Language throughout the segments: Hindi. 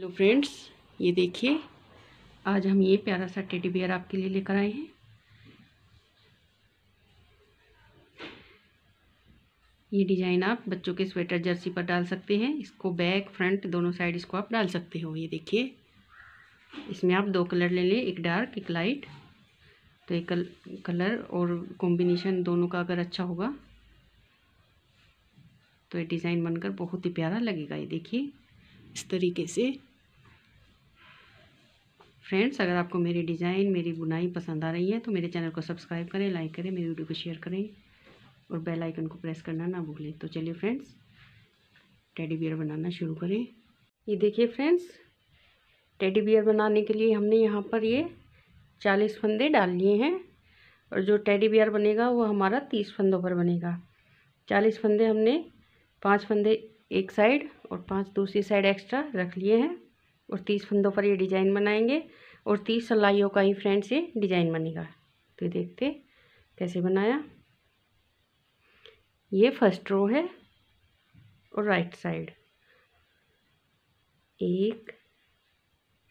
हेलो फ्रेंड्स ये देखिए आज हम ये प्यारा सा टेडी बियर आपके लिए लेकर आए हैं। ये डिज़ाइन आप बच्चों के स्वेटर जर्सी पर डाल सकते हैं इसको बैक फ्रंट दोनों साइड इसको आप डाल सकते हो ये देखिए। इसमें आप दो कलर ले लें एक डार्क एक लाइट। तो एक कल, कलर और कॉम्बिनेशन दोनों का अगर अच्छा होगा तो ये डिज़ाइन बनकर बहुत ही प्यारा लगेगा ये देखिए इस तरीके से। फ्रेंड्स अगर आपको मेरी डिज़ाइन, मेरी बुनाई पसंद आ रही है तो मेरे चैनल को सब्सक्राइब करें, लाइक करें, मेरी वीडियो को शेयर करें और बेल आइकन को प्रेस करना ना भूलें। तो चलिए फ्रेंड्स टेडी बियर बनाना शुरू करें। ये देखिए फ्रेंड्स टेडी बियर बनाने के लिए हमने यहाँ पर ये चालीस फंदे डाल लिए हैं और जो टेडी बियर बनेगा वो हमारा तीस फंदों पर बनेगा। चालीस फंदे हमने, पाँच फंदे एक साइड और पाँच दूसरी साइड एक्स्ट्रा रख लिए हैं। और तीस फंदों पर ये डिज़ाइन बनाएँगे और तीस सलाइयों का ही फ्रेंड्स ये डिज़ाइन बनेगा। तो देखते कैसे बनाया। ये फ़र्स्ट रो है और राइट साइड। एक,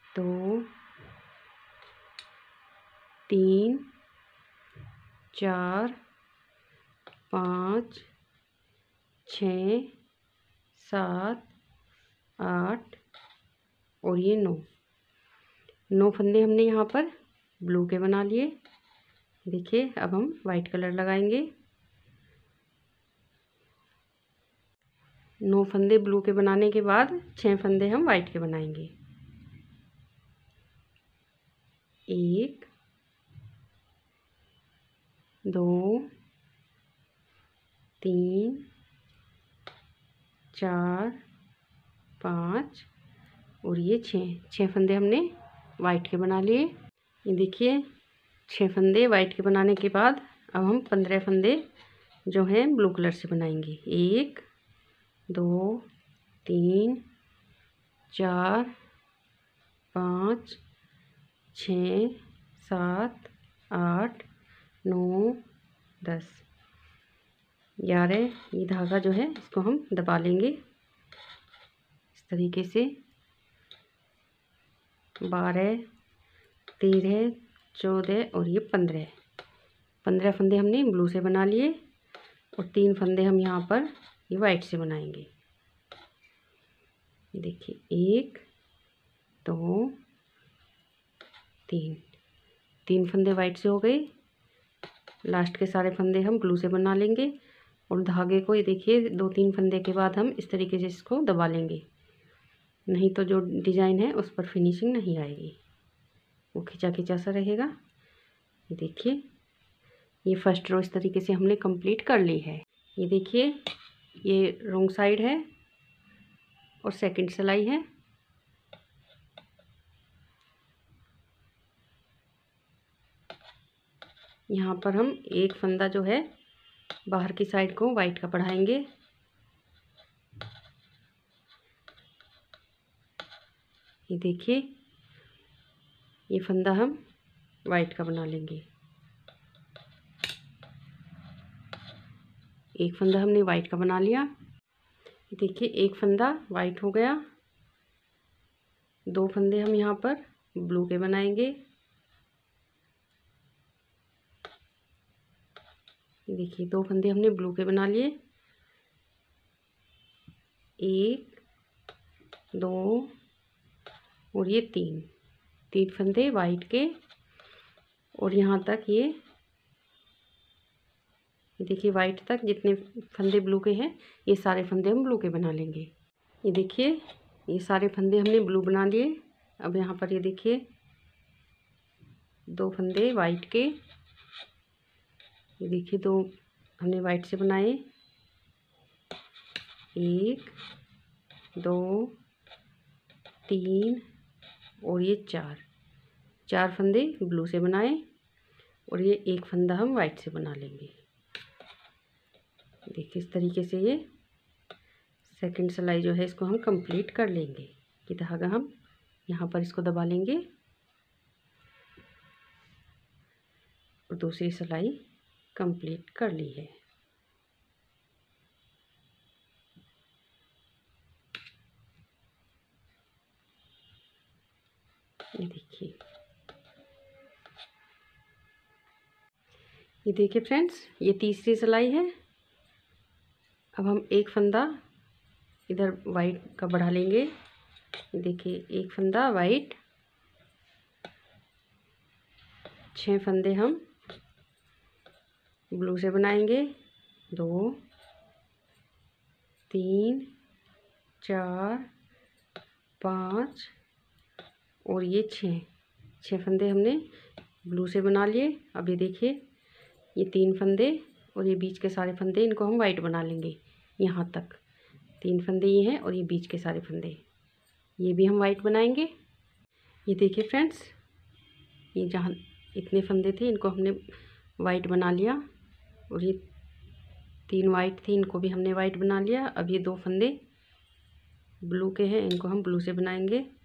दो, तीन, चार, पाँच, छ, सात, आठ और ये नौ। नौ फंदे हमने यहाँ पर ब्लू के बना लिए। देखिए, अब हम वाइट कलर लगाएँगे। नौ फंदे ब्लू के बनाने के बाद छः फंदे हम वाइट के बनाएँगे। एक, दो, तीन, चार, पाँच और ये छः छः फंदे हमने वाइट के बना लिए। ये देखिए, छः फंदे वाइट के बनाने के बाद अब हम पंद्रह फंदे जो हैं ब्लू कलर से बनाएँगे। एक, दो, तीन, चार, पाँच, छ, सात, आठ, नौ, दस। ग्यारह ये धागा जो है, इसको हम दबा लेंगे। इस तरीके से। बारह, तेरह, चौदह और ये पंद्रह। पंद्रह फंदे हमने ब्लू से बना लिए और तीन फंदे हम यहाँ पर ये वाइट से बनाएँगे। देखिए, एक, दो, तीन। तीन फंदे वाइट से हो गए। लास्ट के सारे फंदे हम ब्लू से बना लेंगे और धागे को ये देखिए, दो तीन फंदे के बाद हम इस तरीके से इसको दबा लेंगे। नहीं तो जो डिज़ाइन है उस पर फिनिशिंग नहीं आएगी। वो खिंचा खिंचा सा रहेगा। ये देखिए, ये फ़र्स्ट रो इस तरीके से हमने कंप्लीट कर ली है। ये देखिए, ये रोंग साइड है और सेकंड सिलाई है। यहाँ पर हम एक फंदा जो है बाहर की साइड को वाइट का बढ़ाएँगे ये देखिए, ये फंदा हम वाइट का बना लेंगे। एक फंदा हमने वाइट का बना लिया। ये देखिए, एक फंदा वाइट हो गया। दो फंदे हम यहाँ पर ब्लू के बनाएँगे। देखिए, दो फंदे हमने ब्लू के बना लिए। एक, दो और ये तीन तीन फंदे वाइट के। और यहाँ तक ये, देखिए वाइट तक जितने फंदे ब्लू के हैं, ये सारे फंदे हम ब्लू के बना लेंगे। ये देखिए, ये सारे फंदे हमने ब्लू बना लिए। अब यहाँ पर ये देखिए, दो फंदे वाइट के। ये देखिए दो हमने वाइट से बनाए। एक, दो, तीन और ये चार। चार फंदे ब्लू से बनाए और ये एक फंदा हम वाइट से बना लेंगे। देखिए इस तरीके से ये सेकंड सिलाई जो है इसको हम कंप्लीट कर लेंगे। कि धागा हम यहाँ पर इसको दबा लेंगे। और दूसरी सिलाई कंप्लीट कर ली है। ये देखिए। ये देखिए फ्रेंड्स, ये तीसरी सिलाई है। अब हम एक फंदा इधर वाइट का बढ़ा लेंगे। देखिए, एक फंदा वाइट। छः फंदे हम ब्लू से बनाएँगे। दो, तीन, चार, पाँच और ये छः छः फंदे हमने ब्लू से बना लिए। अब ये देखिए, ये तीन फंदे और ये बीच के सारे फंदे, इनको हम वाइट बना लेंगे यहाँ तक। तीन फंदे ये हैं और ये बीच के सारे फंदे। ये भी हम वाइट बनाएँगे। ये देखिए फ्रेंड्स, ये जहाँ इतने फंदे थे, इनको हमने वाइट बना लिया और ये तीन वाइट थी, इनको भी हमने वाइट बना लिया। अब ये दो फंदे ब्लू के हैं, इनको हम ब्लू से बनाएँगे।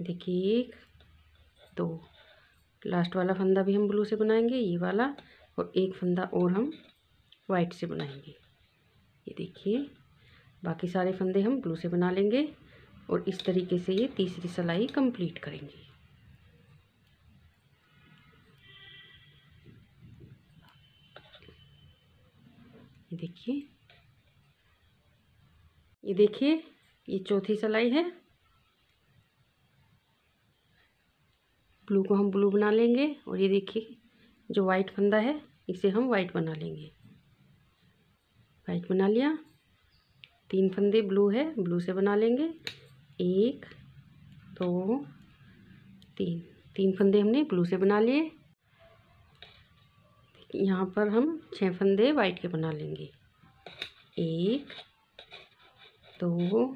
देखिए एक, दो। लास्ट वाला फंदा भी हम ब्लू से बनाएँगे, ये वाला, और एक फंदा और हम वाइट से बनाएँगे। ये देखिए, बाकी सारे फंदे हम ब्लू से बना लेंगे और इस तरीके से ये तीसरी सिलाई कंप्लीट करेंगे। ये देखिए ये देखिए, ये चौथी सिलाई है। ब्लू को हम ब्लू बना लेंगे और ये देखिए जो वाइट फंदा है, इसे हम वाइट बना लेंगे। वाइट बना लिया। तीन फंदे ब्लू है, ब्लू से बना लेंगे। एक, दो, तीन। तीन फंदे हमने ब्लू से बना लिए। यहाँ पर हम छः फंदे वाइट के बना लेंगे। एक, दो,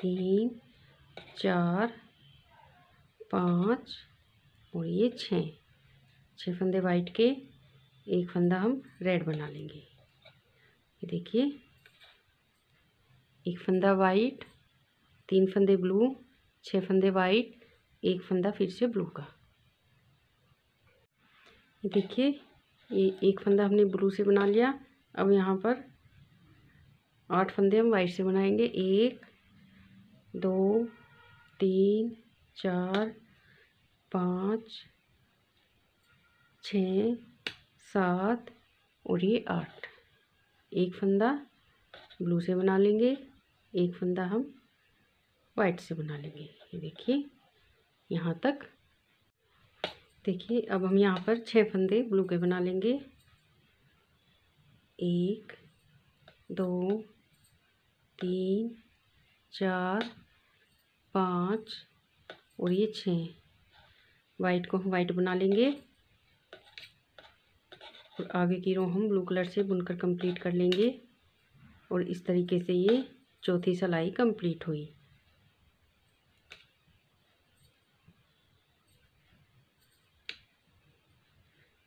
तीन, चार, पाँच और ये छः छः फंदे वाइट के, एक फंदा हम रेड बना लेंगे। ये देखिए, एक फंदा वाइट तीन फंदे ब्लू छः फंदे वाइट एक फंदा फिर से ब्लू का। ये देखिए, ये एक फंदा हमने ब्लू से बना लिया। अब यहाँ पर आठ फंदे हम वाइट से बनाएँगे। एक, दो, तीन, चार पाँच, छ, सात और ये आठ। एक फंदा ब्लू से बना लेंगे, एक फंदा हम वाइट से बना लेंगे। ये देखिए, यहाँ तक। देखिए, अब हम यहाँ पर छः फंदे ब्लू के बना लेंगे। एक, दो, तीन, चार, पाँच और ये छः। वाइट को हम वाइट बना लेंगे। और आगे की रो हम ब्लू कलर से बुनकर कंप्लीट कर लेंगे। और इस तरीके से ये चौथी सिलाई कंप्लीट हुई।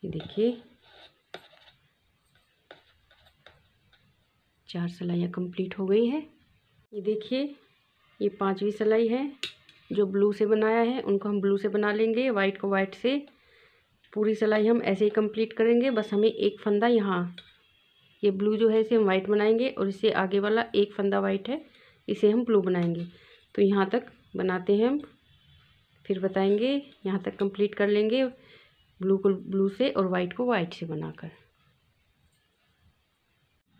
ये देखिए। चार सिलाइयाँ कंप्लीट हो गई है। ये देखिए, ये पांचवी सिलाई है। जो ब्लू से बनाया है, उनको हम ब्लू से बना लेंगे। वाइट को वाइट से। पूरी सिलाई हम ऐसे ही कंप्लीट करेंगे। बस हमें एक फंदा यहाँ। ये ब्लू जो है, इसे हम वाइट बनाएँगे और इससे आगे वाला एक फंदा वाइट है, इसे हम ब्लू बनाएँगे। तो यहाँ तक बनाते हैं हम। फिर बताएँगे, यहाँ तक कंप्लीट कर लेंगे ब्लू को ब्लू से और वाइट को वाइट से बनाकर।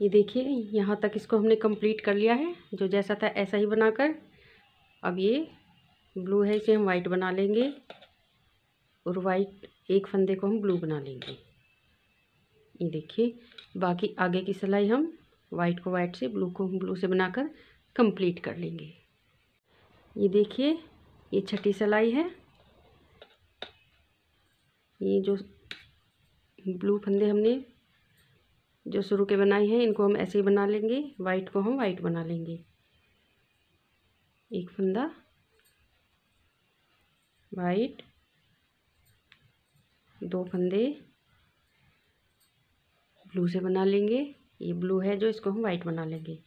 ये देखिए, यहाँ तक इसको हमने कंप्लीट कर लिया है। जो जैसा था ऐसा ही बनाकर। अब ये ब्लू है इसे हम वाइट बना लेंगे और वाइट एक फंदे को हम ब्लू बना लेंगे। ये देखिए, बाकी आगे की सिलाई हम वाइट को वाइट से, ब्लू को हम ब्लू से बनाकर कंप्लीट कर लेंगे। ये देखिए, ये छठी सिलाई है। ये जो ब्लू फंदे हमने जो शुरू के बनाए हैं, इनको हम ऐसे ही बना लेंगे, वाइट को हम वाइट बना लेंगे। एक फंदा वाइट, दो फंदे, ब्लू से बना लेंगे। ये ब्लू है जो इसको हम वाइट बना लेंगे।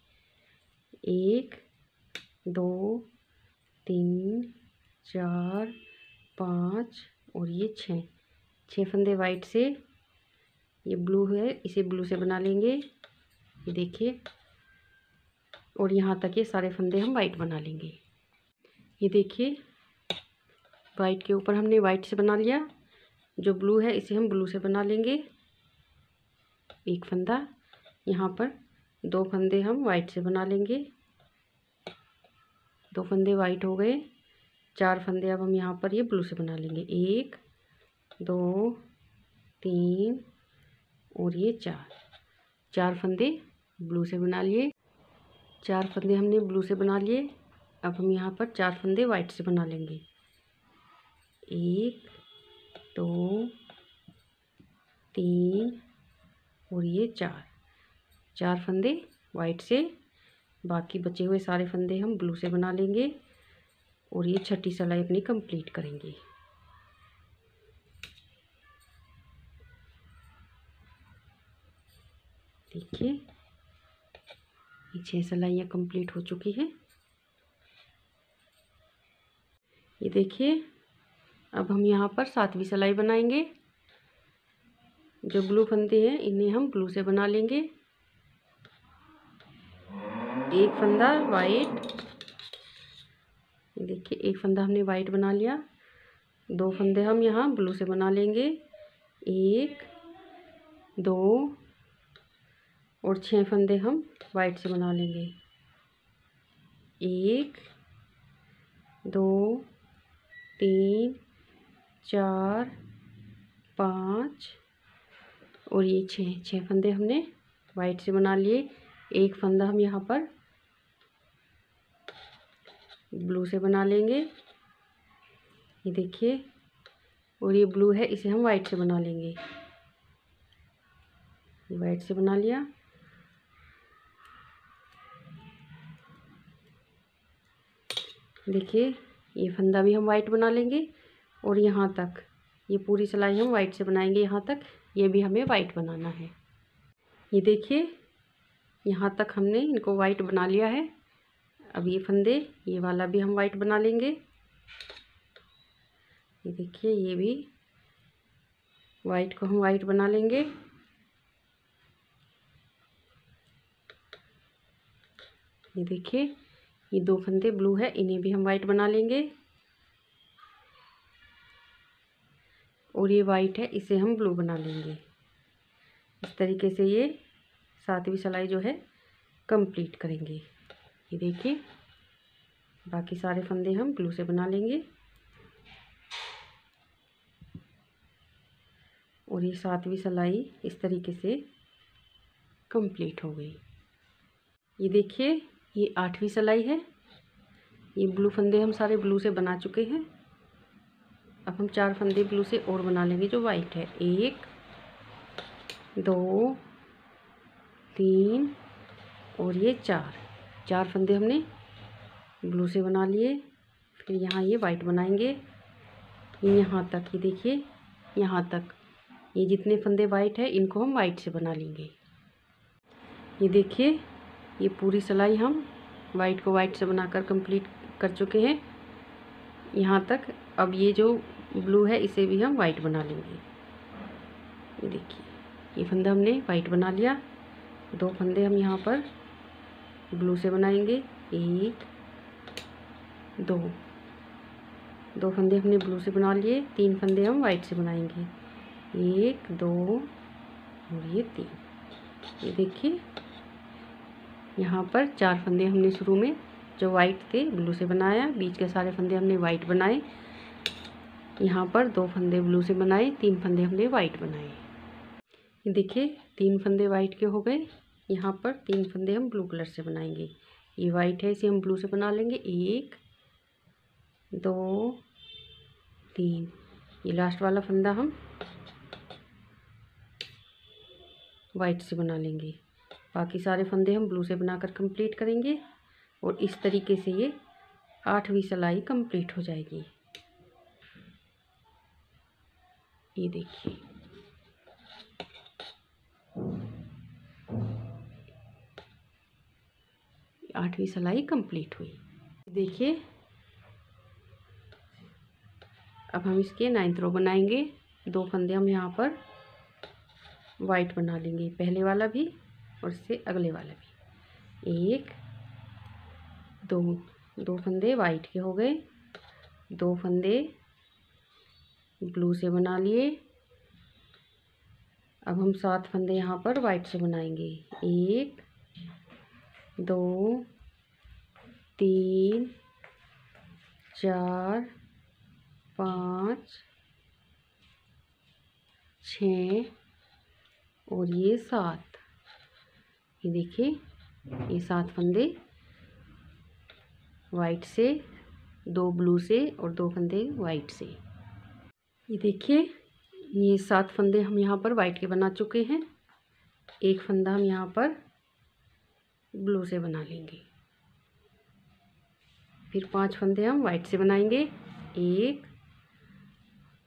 एक, दो, तीन, चार, पाँच और ये छः। छः फंदे वाइट से। ये ब्लू है, इसे ब्लू से बना लेंगे। ये देखिए। और यहाँ तक ये सारे फंदे हम वाइट बना लेंगे। ये देखिए। वाइट के ऊपर हमने वाइट से बना लिया। जो ब्लू है, इसे हम ब्लू से बना लेंगे। एक फंदा। यहाँ पर दो फंदे हम वाइट से बना लेंगे। दो फंदे वाइट हो गए। चार फंदे अब हम यहाँ पर ये ब्लू से बना लेंगे। एक, दो, तीन और ये चार। चार फंदे ब्लू से बना लिए। चार फंदे हमने ब्लू से बना लिए। अब हम यहाँ पर चार फंदे वाइट से बना लेंगे। एक, दो, तीन और ये चार। चार फंदे वाइट से, बाकी बचे हुए सारे फंदे हम ब्लू से बना लेंगे और ये छठी सिलाई अपनी कंप्लीट करेंगे। देखिए छः सिलाइयाँ कंप्लीट हो चुकी है। ये देखिए अब हम यहाँ पर सातवीं सिलाई बनाएँगे। जो ग्लू फंदे हैं, इन्हें हम ब्लू से बना लेंगे। एक फंदा वाइट। देखिए, एक फंदा हमने वाइट बना लिया। दो फंदे हम यहाँ ब्लू से बना लेंगे। एक, दो और छः फंदे हम वाइट से बना लेंगे। एक, दो, तीन चार, पाँच और ये छः छः फंदे हमने वाइट से बना लिए। एक फंदा हम यहाँ पर ब्लू से बना लेंगे। ये देखिए, और ये ब्लू है, इसे हम वाइट से बना लेंगे। वाइट से बना लिया। देखिए, ये फंदा भी हम वाइट बना लेंगे। और यहाँ तक। ये पूरी सिलाई हम वाइट से बनाएँगे यहाँ तक। ये भी हमें वाइट बनाना है। ये देखिए, यहाँ तक हमने इनको वाइट बना लिया है। अब ये फंदे, ये वाला भी हम वाइट बना लेंगे। ये देखिए, ये भी वाइट को हम वाइट बना लेंगे। ये देखिए, ये दो फंदे ब्लू है, इन्हें भी हम वाइट बना लेंगे। और ये वाइट है, इसे हम ब्लू बना लेंगे। इस तरीके से ये सातवीं सिलाई जो है कंप्लीट करेंगे। ये देखिए, बाकी सारे फंदे हम ब्लू से बना लेंगे। और ये सातवीं सिलाई इस तरीके से कंप्लीट हो गई। ये देखिए, ये आठवीं सिलाई है। ये ब्लू फंदे हम सारे ब्लू से बना चुके हैं। अब हम चार फंदे ब्लू से और बना लेंगे जो वाइट है। एक, दो, तीन और ये चार। चार फंदे हमने ब्लू से बना लिए। फिर यहाँ ये वाइट बनाएँगे। यहाँ तक ये देखिए, यहाँ तक। ये जितने फंदे वाइट है, इनको हम वाइट से बना लेंगे। ये देखिए, ये पूरी सिलाई हम वाइट को वाइट से बनाकर कंप्लीट कर चुके हैं। यहाँ तक अब ये जो ब्लू है, इसे भी हम वाइट बना लेंगे। ये देखिए, ये फंदा हमने वाइट बना लिया। दो फंदे हम यहाँ पर ब्लू से बनाएँगे। एक, दो। दो फंदे हमने ब्लू से बना लिए, तीन फंदे हम वाइट से बनाएँगे। एक, दो और ये तीन। ये देखिए, यहाँ पर चार फंदे हमने शुरू में जो वाइट थे, ब्लू से बनाया। बीच के सारे फंदे हमने वाइट बनाए। यहाँ पर दो फंदे ब्लू से बनाए, तीन फंदे हमने वाइट बनाए। ये देखिए, तीन फंदे वाइट के हो गए। यहाँ पर तीन फंदे हम ब्लू कलर से बनाएँगे। ये वाइट है, इसे हम ब्लू से बना लेंगे। एक, दो, तीन। ये लास्ट वाला फंदा हम वाइट से बना लेंगे। बाकी सारे फंदे हम ब्लू से बनाकर कंप्लीट करेंगे और इस तरीके से ये आठवीं सिलाई कंप्लीट हो जाएगी। ये देखिए। आठवीं सिलाई कंप्लीट हुई। देखिए। अब हम इसके नाइन्थ रो बनाएँगे। दो फंदे हम यहाँ पर वाइट बना लेंगे। पहले वाला भी और इससे अगले वाला भी। एक, दो दो फंदे वाइट के हो गए। दो फंदे ब्लू से बना लिए। अब हम सात फंदे यहाँ पर वाइट से बनाएँगे। एक, दो, तीन, चार, पाँच, छ और ये सात। ये देखिए, ये सात फंदे वाइट से, दो ब्लू से और दो फंदे वाइट से। ये देखिए, ये सात फंदे हम यहाँ पर वाइट के बना चुके हैं। एक फंदा हम यहाँ पर ब्लू से बना लेंगे। फिर पाँच फंदे हम वाइट से बनाएँगे। एक,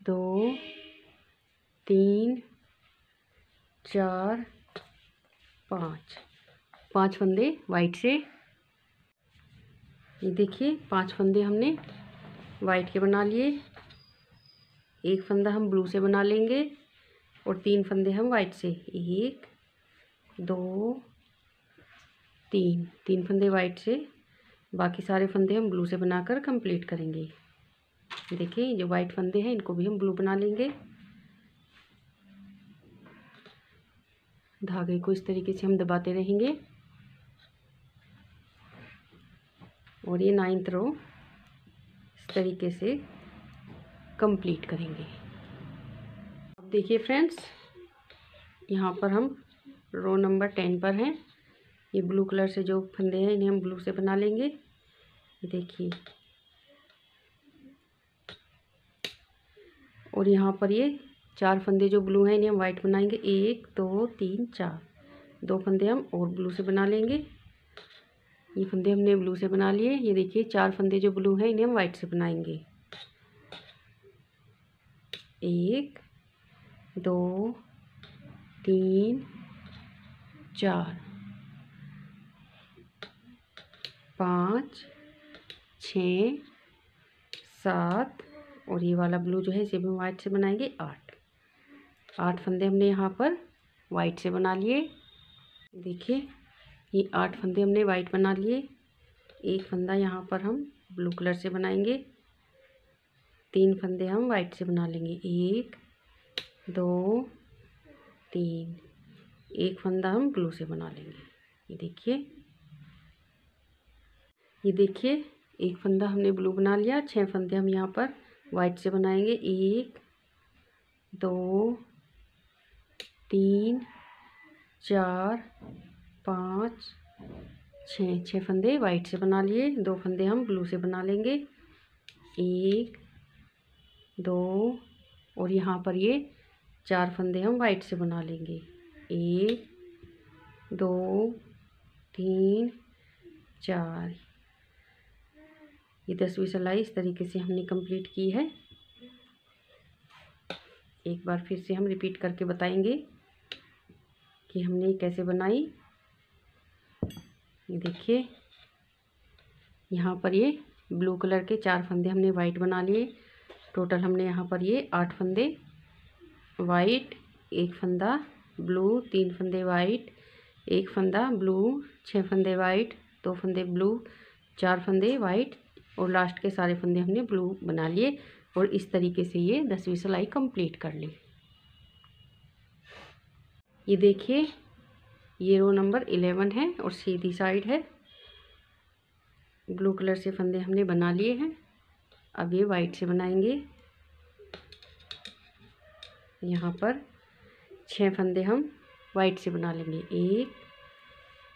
दो, तीन, चार, पाँच। पाँच फंदे वाइट से। ये देखिए, पाँच फंदे हमने वाइट के बना लिए। एक फंदा हम ब्लू से बना लेंगे और तीन फंदे हम वाइट से। एक, दो, तीन। तीन फंदे वाइट से, बाकी सारे फंदे हम ब्लू से बनाकर कंप्लीट करेंगे। देखिए जो वाइट फंदे हैं, इनको भी हम ब्लू बना लेंगे। धागे को इस तरीके से हम दबाते रहेंगे। और ये नाइन्थ रो इस तरीके से कंप्लीट करेंगे। अब देखिए फ्रेंड्स यहाँ पर हम रो नंबर टेन पर हैं। ये ब्लू कलर से जो फंदे हैं, इन्हें हम ब्लू से बना लेंगे। देखिए। और यहाँ पर ये चार फंदे जो ब्लू हैं, इन्हें हम वाइट बनाएँगे। एक, दो, तीन, चार। दो फंदे हम और ब्लू से बना लेंगे। ये फंदे हमने ब्लू से बना लिए। ये देखिए, चार फंदे जो ब्लू हैं, इन्हें हम वाइट से बनाएँगे। एक, दो, तीन, चार, पाँच, छ, सात, और ये वाला ब्लू जो है इसे भी हम वाइट से बनाएँगे आठ। आठ फंदे हमने यहाँ पर वाइट से बना लिए। देखिए, ये आठ फंदे हमने वाइट बना लिए। एक फंदा यहाँ पर हम ब्लू कलर से बनाएँगे। तीन फंदे हम वाइट से बना लेंगे। एक, दो, तीन। एक फंदा हम ब्लू से बना लेंगे। ये देखिए। ये देखिए, एक फंदा हमने ब्लू बना लिया। छह फंदे हम यहाँ पर वाइट से बनाएँगे। एक, दो, तीन, चार, पाँच छः छः फंदे वाइट से बना लिए। दो फंदे हम ब्लू से बना लेंगे। एक दो और यहाँ पर ये चार फंदे हम वाइट से बना लेंगे। एक, दो, तीन, चार। ये दसवीं सिलाई इस तरीके से हमने कंप्लीट की है। एक बार फिर से हम रिपीट करके बताएँगे कि हमने कैसे बनाई। ये देखिए, यहाँ पर ये ब्लू कलर के चार फंदे हमने वाइट बना लिए। टोटल हमने यहाँ पर ये आठ फंदे वाइट, एक फंदा ब्लू, तीन फंदे वाइट, एक फंदा ब्लू, छः फंदे वाइट, दो फंदे ब्लू, चार फंदे वाइट और लास्ट के सारे फंदे हमने ब्लू बना लिए और इस तरीके से ये दसवीं सिलाई कंप्लीट कर ली। ये देखिए, ये रो नंबर इलेवन है और सीधी साइड है। ब्लू कलर से फंदे हमने बना लिए हैं। अब ये वाइट से बनाएँगे। यहाँ पर छः फंदे हम वाइट से बना लेंगे। एक,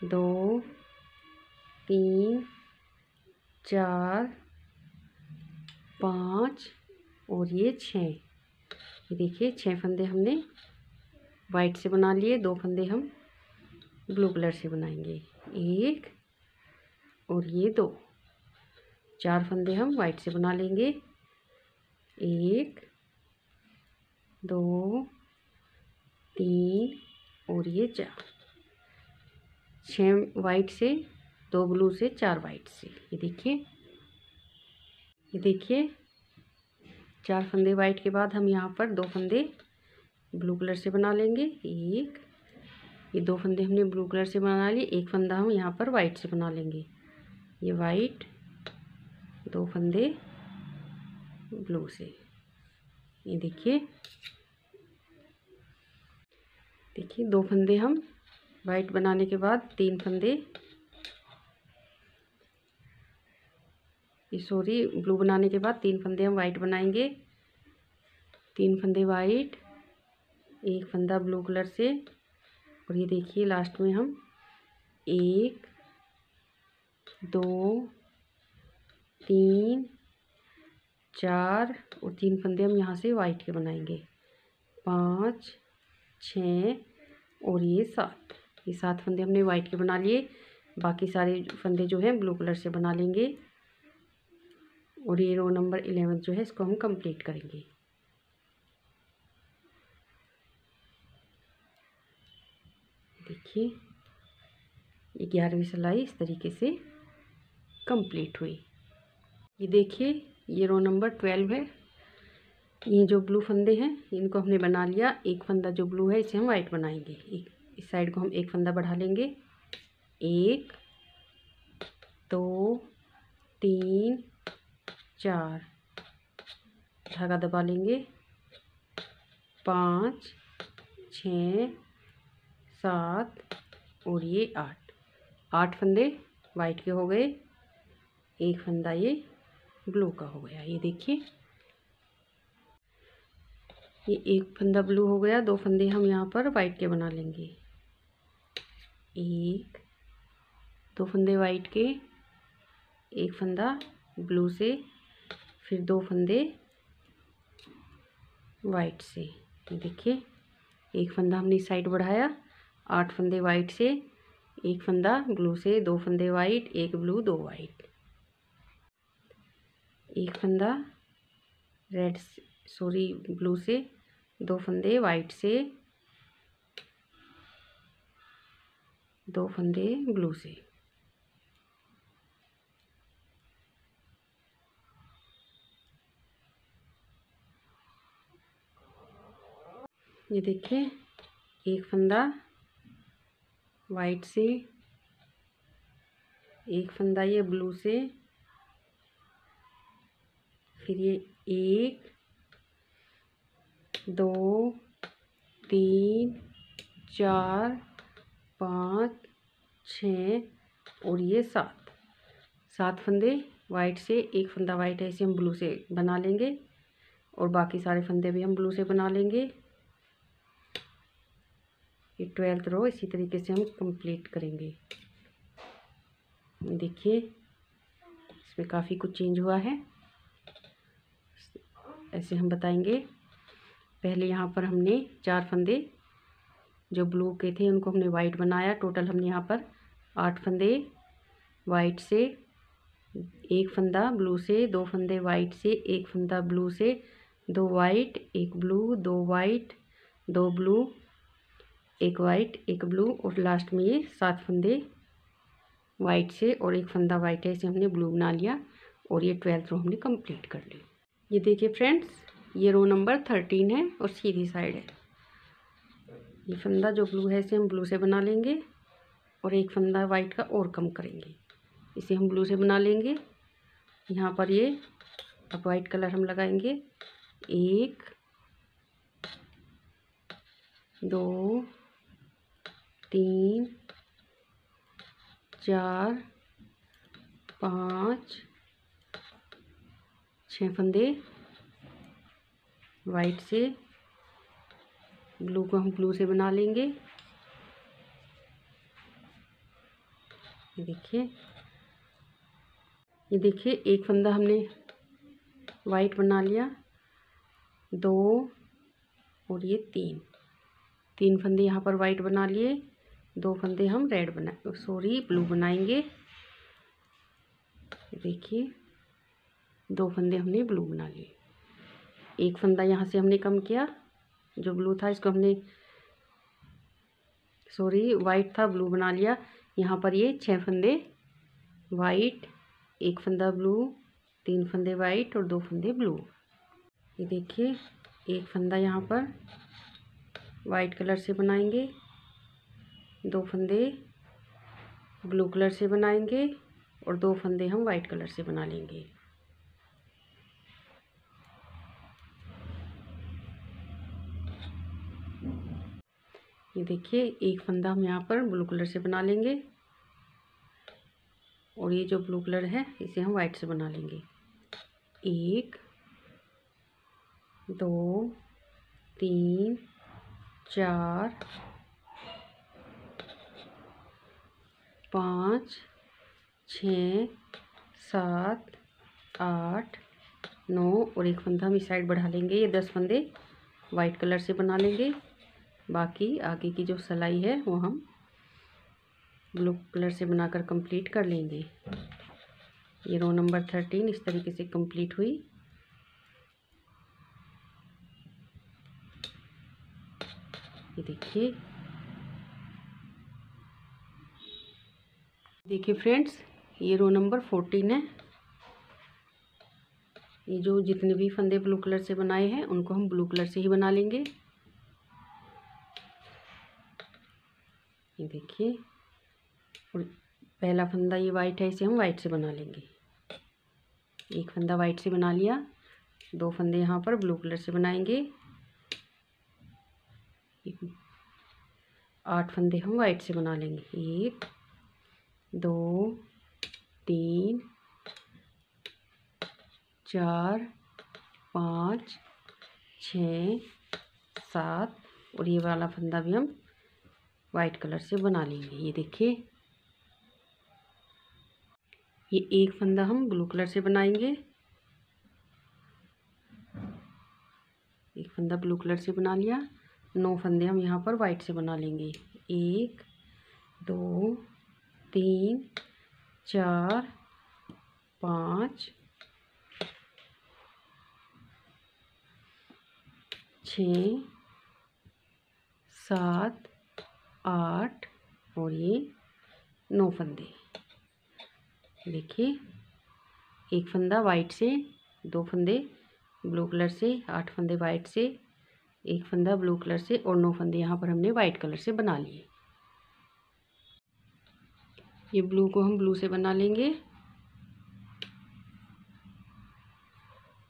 दो, तीन, चार, पाँच और ये छः ये देखिए छः फंदे हमने वाइट से बना लिए। दो फंदे हम ब्लू कलर से बनाएँगे। एक और ये दो। चार फंदे हम वाइट से बना लेंगे। एक, दो, तीन और ये चार। छः वाइट से, दो ब्लू से, चार वाइट से। ये देखिए। ये देखिए। चार फंदे वाइट के बाद हम यहाँ पर दो फंदे ब्लू कलर से बना लेंगे। एक, ये दो फंदे हमने ब्लू कलर से बना लिए। एक फंदा हम यहाँ पर वाइट से बना लेंगे। ये वाइट दो फंदे ब्लू से। ये देखिए। देखिए, दो फंदे हम वाइट बनाने के बाद तीन फंदे। ये सॉरी, ब्लू बनाने के बाद तीन फंदे हम वाइट बनाएँगे। तीन फंदे वाइट, एक फंदा ब्लू कलर से। और ये देखिए, लास्ट में हम एक, दो तीन, चार और तीन फंदे हम यहाँ से वाइट के बनाएँगे। पाँच, छ और ये सात। ये सात फंदे हमने वाइट के बना लिए। बाकी सारे फंदे जो हैं ब्लू कलर से बना लेंगे। और ये रो नंबर इलेवन जो है, इसको हम कंप्लीट करेंगे। देखिए ग्यारहवीं सिलाई इस तरीके से कंप्लीट हुई। ये देखिए, ये रो नंबर ट्वेल्व है। ये जो ब्लू फंदे हैं, इनको हमने बना लिया। एक फंदा जो ब्लू है, इसे हम वाइट बनाएँगे। एक, इस साइड को हम एक फंदा बढ़ा लेंगे। एक, दो, तीन, चार, धागा दबा लेंगे। पाँच, छ, सात और ये आठ। आठ फंदे वाइट के हो गए। एक फंदा ये ब्लू का हो गया, ये देखिए। ये एक फंदा ब्लू हो गया, दो फंदे हम यहाँ पर वाइट के बना लेंगे। एक, दो फंदे वाइट के, एक फंदा ब्लू से, फिर दो फंदे वाइट से। देखिए, एक फंदा हमने इस साइड बढ़ाया, आठ फंदे वाइट से, एक फंदा ब्लू से, दो फंदे वाइट, एक ब्लू, दो वाइट। एक फंदा रेड सॉरी, ब्लू से, दो फंदे वाइट से, दो फंदे ब्लू से। ये देखिए, एक फंदा वाइट से, एक फंदा ये ब्लू से फिर ये एक, दो, तीन, चार, पाँच, छ और ये सात। सात फंदे वाइट से, एक फंदा वाइट है, इसे हम ब्लू से बना लेंगे और बाकी सारे फंदे भी हम ब्लू से बना लेंगे। ये ट्वेल्थ रो इसी तरीके से हम कंप्लीट करेंगे। देखिए, इसमें काफ़ी कुछ चेंज हुआ है। ऐसे हम बताएँगे। पहले यहाँ पर हमने चार फंदे जो ब्लू के थे, उनको हमने वाइट बनाया। टोटल हमने यहाँ पर आठ फंदे वाइट से एक फंदा ब्लू से, दो फंदे वाइट से, एक फंदा ब्लू से, दो वाइट एक ब्लू दो वाइट दो ब्लू एक वाइट एक ब्लू और लास्ट में ये सात फंदे वाइट से और एक फंदा वाइट है इसे हमने ब्लू बना लिया और ये ट्वेल्थ रो हमने कंप्लीट कर ली ये देखिए फ्रेंड्स, ये रो नंबर थर्टीन है और सीधी साइड है। ये फंदा जो ब्लू है, इसे हम ब्लू से बना लेंगे और एक फंदा वाइट का और कम करेंगे। इसे हम ब्लू से बना लेंगे। यहाँ पर ये, अब वाइट कलर हम लगाएँगे। एक, दो, तीन, चार, पाँच छः फंदे। वाइट से। ब्लू को हम ब्लू से बना लेंगे। ये देखिए। ये देखिए, एक फंदा हमने वाइट बना लिया। दो और ये तीन। तीन फंदे यहाँ पर वाइट बना लिए। दो फंदे हम रेड बना सॉरी ब्लू बनाएँगे। देखिए। दो फंदे हमने ब्लू बना लिए। एक फंदा यहाँ से हमने कम किया, जो ब्लू था, इसको हमने, सॉरी, वाइट था, ब्लू बना लिया। यहाँ पर ये छः फंदे, वाइट, एक फंदा ब्लू, तीन फंदे वाइट और दो फंदे ब्लू। ये देखिए, एक फंदा यहाँ पर वाइट कलर से बनाएँगे, दो फंदे ब्लू कलर से बनाएँगे और दो फंदे हम वाइट कलर से बना लेंगे। ये देखिए, एक फंदा हम यहाँ पर ब्लू कलर से बना लेंगे। और ये जो ब्लू कलर है, इसे हम वाइट से बना लेंगे। एक, दो, तीन, चार, पाँच, छ, सात, आठ, नौ, और एक फंदा हम इस साइड बढ़ा लेंगे। ये दस फंदे वाइट कलर से बना लेंगे। बाकी आगे की जो सिलाई है, वो हम ब्लू कलर से बनाकर कंप्लीट कर लेंगे। ये रो नंबर थर्टीन इस तरीके से कंप्लीट हुई। ये देखिए। देखिए फ्रेंड्स ये रो नंबर फोर्टीन है। ये जो जितने भी फंदे ब्लू कलर से बनाए हैं, उनको हम ब्लू कलर से ही बना लेंगे। ये देखिए, और पहला फंदा ये वाइट है, इसे हम वाइट से बना लेंगे। एक फंदा वाइट से बना लिया, दो फंदे यहाँ पर ब्लू कलर से बनाएँगे। आठ फंदे हम वाइट से बना लेंगे। एक, दो, तीन, चार, पाँच, छ, सात, और ये वाला फंदा भी हम वाइट कलर से बना लेंगे। ये देखिए। ये एक फंदा हम ब्लू कलर से बनाएँगे। एक फंदा ब्लू कलर से बना लिया। नौ फंदे हम यहाँ पर वाइट से बना लेंगे। एक, दो, तीन, चार, पाँच, छ, सात आठ और ये नौ फंदे। देखिए, एक फंदा वाइट से, दो फंदे ब्लू कलर से, आठ फंदे वाइट से, एक फंदा ब्लू कलर से और नौ फंदे यहाँ पर हमने वाइट कलर से बना लिए। ये ब्लू को हम ब्लू से बना लेंगे।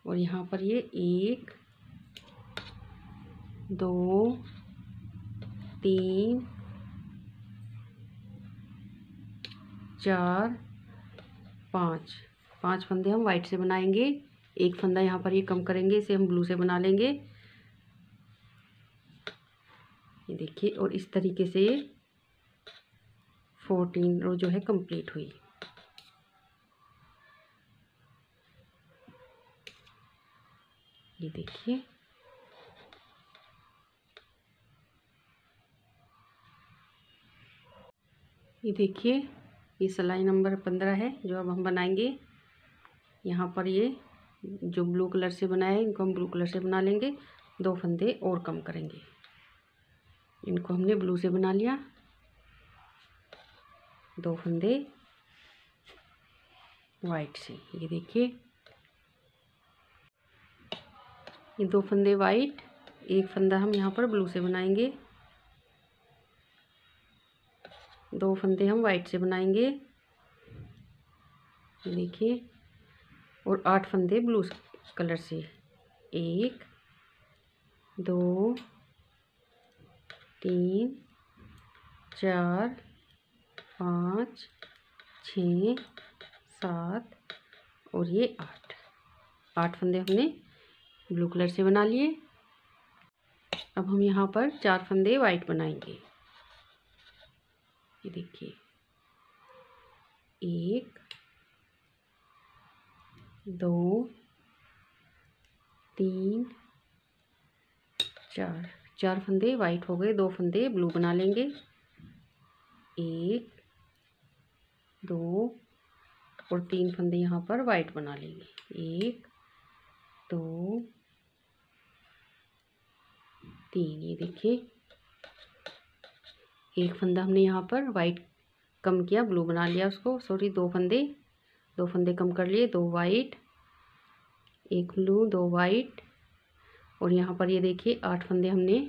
और यहाँ पर ये एक, दो, तीन चार, पाँच। पाँच फंदे हम वाइट से बनाएँगे। एक फंदा यहाँ पर ये कम करेंगे, इसे हम ब्लू से बना लेंगे। ये देखिए, और इस तरीके से फोर्टीन रो जो है कंप्लीट हुई। ये देखिए। ये देखिए ये सिलाई नंबर पंद्रह है, जो अब हम बनाएँगे। यहाँ पर ये जो ब्लू कलर से बनाए इनको हम ब्लू कलर से बना लेंगे। दो फंदे और कम करेंगे। इनको हमने ब्लू से बना लिया। दो फंदे वाइट से, ये देखिए। ये दो फंदे वाइट, एक फंदा हम यहाँ पर ब्लू से बनाएँगे। दो फंदे हम वाइट से बनाएँगे। देखिए, और आठ फंदे ब्लू कलर से। एक, दो, तीन, चार, पाँच, छ, सात, और ये आठ। आठ फंदे हमने ब्लू कलर से बना लिए। अब हम यहाँ पर चार फंदे वाइट बनाएँगे। ये देखिए। एक, दो, तीन, चार। चार फंदे वाइट हो गए, दो फंदे ब्लू बना लेंगे। एक, दो, और तीन फंदे यहाँ पर वाइट बना लेंगे। एक, दो, तीन, ये देखिए। एक फंदा हमने यहाँ पर वाइट कम किया ब्लू बना लिया उसको। सॉरी दो फंदे। दो फंदे कम कर लिए, दो वाइट एक ब्लू दो वाइट और यहाँ पर ये देखिए, आठ फंदे हमने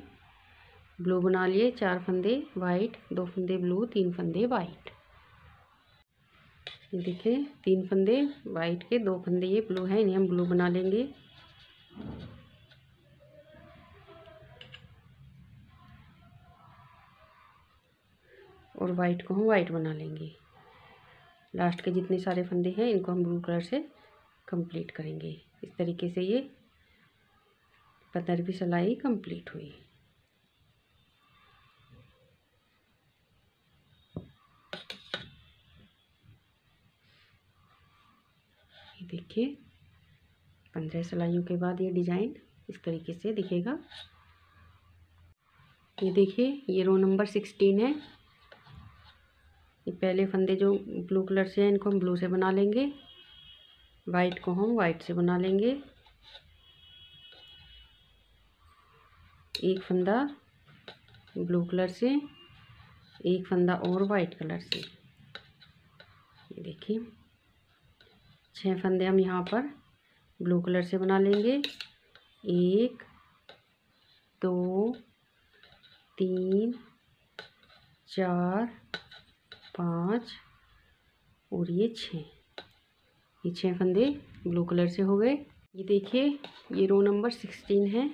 ब्लू बना लिए, चार फंदे वाइट दो फंदे ब्लू तीन फंदे वाइट ये देखिए, तीन फंदे वाइट के, दो फंदे ये ब्लू हैं, इन्हें हम ब्लू बना लेंगे। और वाइट को हम वाइट बना लेंगे। लास्ट के जितने सारे फंदे हैं, इनको हम ब्लू कलर से कंप्लीट करेंगे। इस तरीके से ये पंद्रहवीं सिलाई कंप्लीट हुई। देखिए, पंद्रह सिलाइयों के बाद ये डिज़ाइन इस तरीके से दिखेगा। ये देखिए, ये रो नंबर सिक्सटीन है। पहले फंदे जो ब्लू कलर से हैं, इनको हम ब्लू से बना लेंगे। वाइट को हम वाइट से बना लेंगे। एक फंदा ब्लू कलर से, एक फंदा और वाइट कलर से। देखिए, छह फंदे हम यहाँ पर ब्लू कलर से बना लेंगे। एक, दो, तीन, चार पाँच और ये छः। ये छः फंदे ब्लू कलर से हो गए। ये देखिए, ये रो नंबर सिक्सटीन है।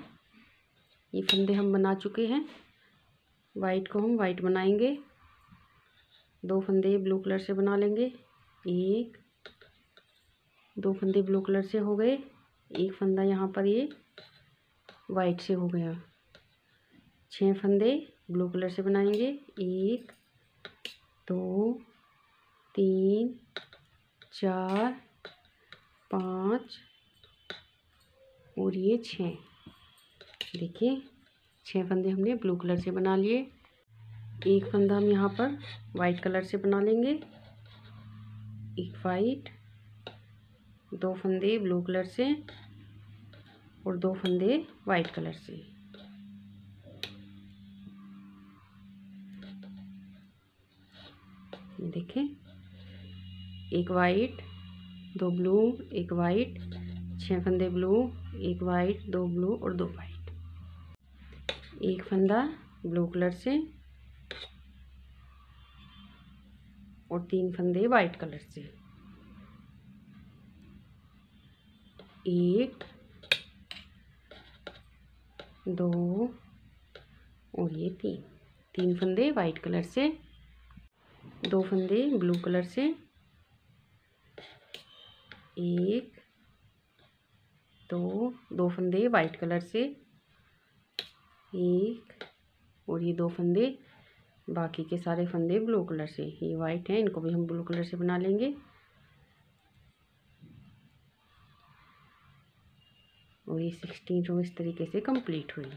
ये फंदे हम बना चुके हैं। वाइट को हम वाइट बनाएँगे। दो फंदे ब्लू कलर से बना लेंगे। एक, दो फंदे ब्लू कलर से हो गए। एक फंदा यहाँ पर ये वाइट से हो गया। छः फंदे ब्लू कलर से बनाएँगे। एक दो, तीन, चार, पाँच और ये छः। देखिए, छः फंदे हमने ब्लू कलर से बना लिए। एक फंदा हम यहाँ पर वाइट कलर से बना लेंगे। एक वाइट, दो फंदे ब्लू कलर से और दो फंदे वाइट कलर से। देखें। एक वाइट दो ब्लू एक वाइट छः फंदे ब्लू एक वाइट दो ब्लू और दो वाइट एक फंदा ब्लू कलर से और तीन फंदे वाइट कलर से। एक, दो और ये तीन। तीन फंदे वाइट कलर से दो फंदे ब्लू कलर से। एक, दो दो फंदे वाइट कलर से। एक, और ये दो फंदे, बाकी के सारे फंदे ब्लू कलर से। ये वाइट हैं, इनको भी हम ब्लू कलर से बना लेंगे। और ये सिक्सटीन रो इस तरीके से कंप्लीट हुई।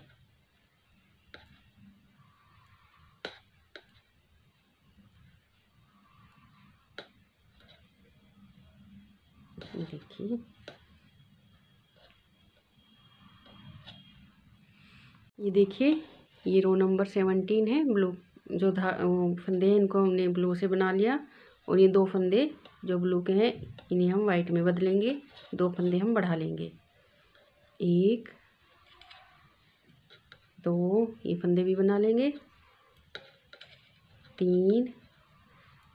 देखिए ये देखिए, ये रो नंबर सेवनटीन है ब्लू जो धा फंदे हैं, इनको हमने ब्लू से बना लिया और ये दो फंदे जो ब्लू के हैं, इन्हें हम वाइट में बदलेंगे, दो फंदे हम बढ़ा लेंगे। एक, दो, ये फंदे भी बना लेंगे, तीन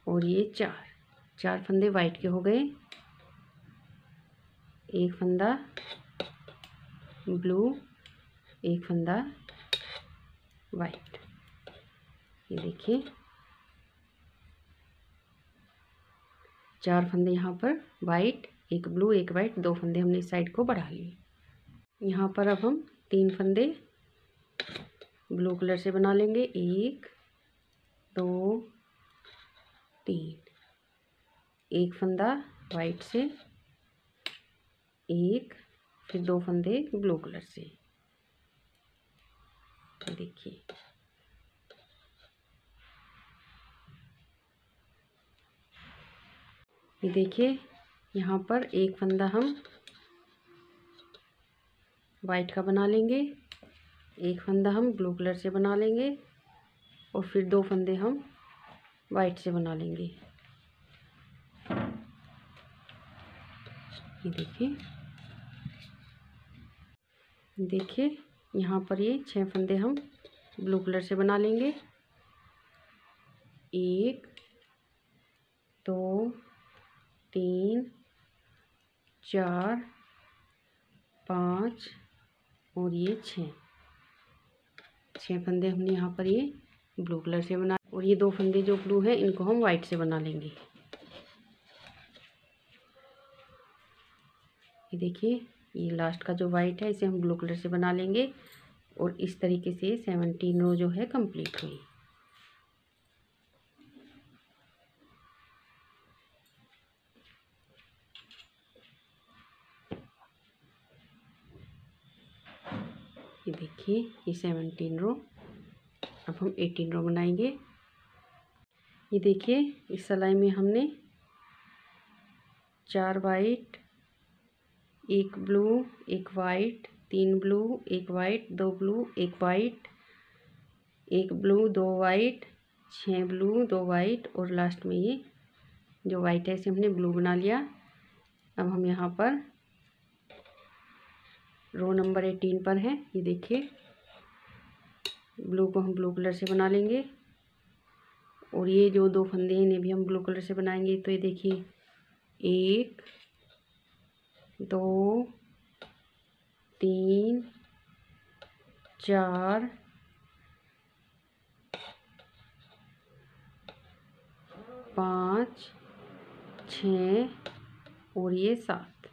और ये चार चार फंदे वाइट के हो गए। एक फंदा ब्लू, एक फंदा वाइट ये देखिए। चार फंदे यहाँ पर वाइट एक ब्लू, एक वाइट दो फंदे हमने इस साइड को बढ़ा लिए। यहाँ पर अब हम तीन फंदे ब्लू कलर से बना लेंगे। एक, दो, तीन। एक फंदा वाइट से एक, फिर दो फंदे ब्लू कलर से। तो देखिए। ये देखिए, यहाँ पर एक फंदा हम वाइट का बना लेंगे, एक फंदा हम ब्लू कलर से बना लेंगे, और फिर दो फंदे हम वाइट से बना लेंगे। ये देखिए। देखिए, यहाँ पर ये छह फंदे हम ब्लू कलर से बना लेंगे। एक, दो, तीन, चार, पाँच और ये छः छः फंदे हमने यहाँ पर ये ब्लू कलर से बना और ये दो फंदे जो ब्लू हैं, इनको हम वाइट से बना लेंगे। ये देखिए ये लास्ट का जो वाइट है, इसे हम ब्लू कलर से बना लेंगे। और इस तरीके से सेवनटीन रो जो है कंप्लीट हुई। ये देखिए, ये सेवनटीन रो अब हम एटीन रो बनाएँगे। ये देखिए, इस सिलाई में हमने चार वाइट एक ब्लू, एक वाइट, तीन ब्लू, एक वाइट, दो ब्लू, एक वाइट, एक ब्लू, दो वाइट, छः ब्लू, दो वाइट और लास्ट में ये जो वाइट है, इसे हमने ब्लू बना लिया। अब हम यहाँ पर रो नंबर एटीन पर है। ये देखिए, ब्लू को हम ब्लू कलर से बना लेंगे। और ये जो दो फंदे हैं, इन्हें भी हम ब्लू कलर से बनाएँगे। तो ये देखिए, एक दो, तीन, चार, पाँच, छ और ये सात।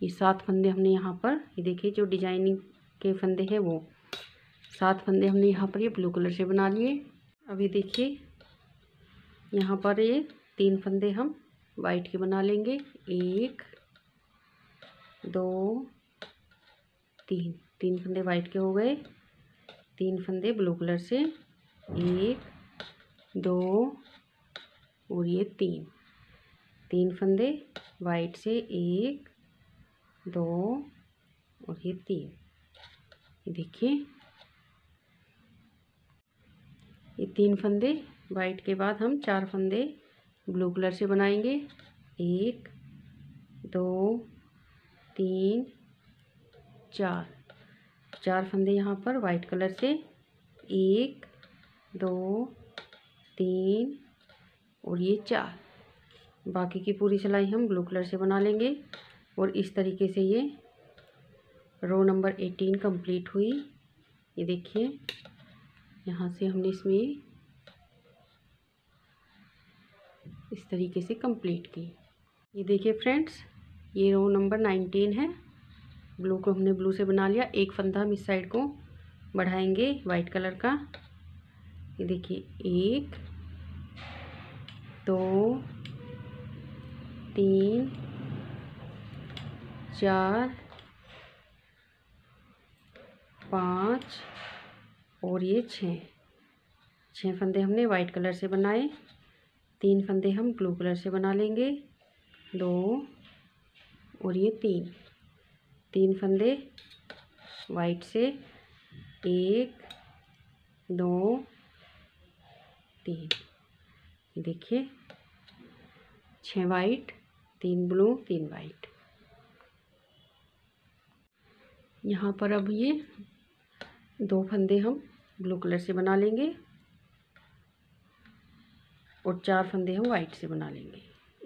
ये सात फंदे हमने यहाँ पर, ये देखिए जो डिज़ाइनिंग के फंदे हैं वो। सात फंदे हमने यहाँ पर ये ब्लू कलर से बना लिए। अभी देखिए, यहाँ पर ये तीन फंदे हम वाइट के बना लेंगे। एक दो, तीन। तीन फंदे वाइट के हो गए। तीन फंदे ब्लू कलर से। एक, दो और ये तीन। तीन फंदे वाइट से एक, दो और ये तीन। ये देखिए। ये तीन फंदे वाइट के बाद हम चार फंदे ब्लू कलर से बनाएँगे। एक, दो तीन, चार। चार फंदे यहाँ पर वाइट कलर से। एक, दो, तीन और ये चार। बाकी की पूरी सिलाई हम ब्लू कलर से बना लेंगे और इस तरीके से ये रो नंबर एटीन कंप्लीट हुई। ये देखिए, यहाँ से हमने इसमें इस तरीके से कंप्लीट की। ये देखिए फ्रेंड्स ये रो नंबर नाइनटीन है। ब्लू को हमने ब्लू से बना लिया। एक फंदा हम इस साइड को बढ़ाएँगे वाइट कलर का। ये देखिए, एक, दो, तीन, चार, पाँच और ये छः। छः फंदे हमने वाइट कलर से बनाए। तीन फंदे हम ब्लू कलर से बना लेंगे। दो और ये तीन। तीन फंदे वाइट से एक, दो, तीन। देखिए छः वाइट तीन ब्लू तीन वाइट यहाँ पर अब ये दो फंदे हम ब्लू कलर से बना लेंगे और चार फंदे हम वाइट से बना लेंगे।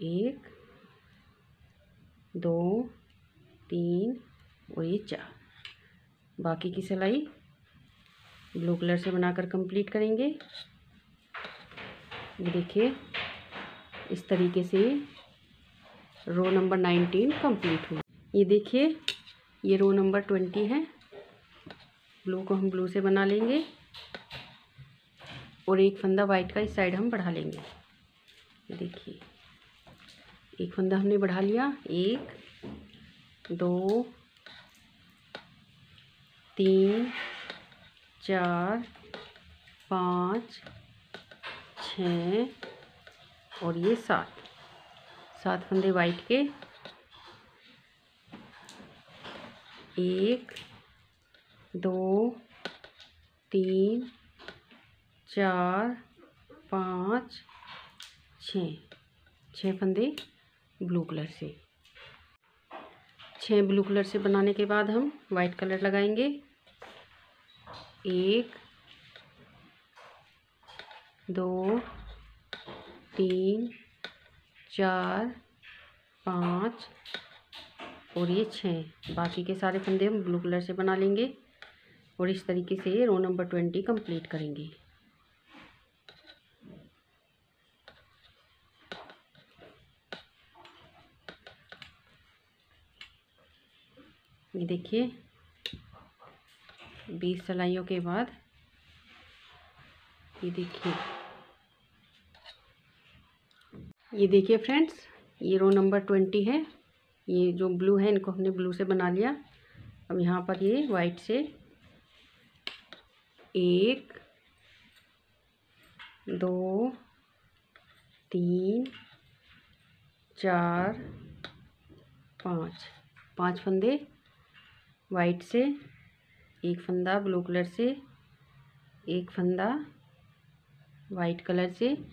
एक दो, तीन, और ये चार। बाकी की सिलाई ब्लू कलर से बनाकर कंप्लीट करेंगे। ये देखिए, इस तरीके से रो नंबर नाइनटीन कंप्लीट हुई। ये देखिए, ये रो नंबर ट्वेंटी है। ब्लू को हम ब्लू से बना लेंगे और एक फंदा वाइट का इस साइड हम बढ़ा लेंगे। देखिए। एक फंदा हमने बढ़ा लिया। एक, दो, तीन, चार, पाँच, छ और ये सात। सात फंदे वाइट के। एक, दो, तीन, चार, पाँच, छ। छः फंदे। ब्लू कलर से। छः ब्लू कलर से बनाने के बाद हम वाइट कलर लगाएँगे। एक, दो, तीन, चार, पाँच और ये छः बाकी के सारे फंदे हम ब्लू कलर से बना लेंगे और इस तरीके से रो नंबर ट्वेंटी कंप्लीट करेंगे। ये देखिए, बीस सलाइयों के बाद ये देखिए। ये देखिए फ्रेंड्स, ये रो नंबर ट्वेंटी है। ये जो ब्लू है, इनको हमने ब्लू से बना लिया। अब यहाँ पर ये वाइट से एक, दो, तीन, चार, पाँच। पाँच फंदे। वाइट से, एक फंदा ब्लू कलर से, एक फंदा वाइट कलर से,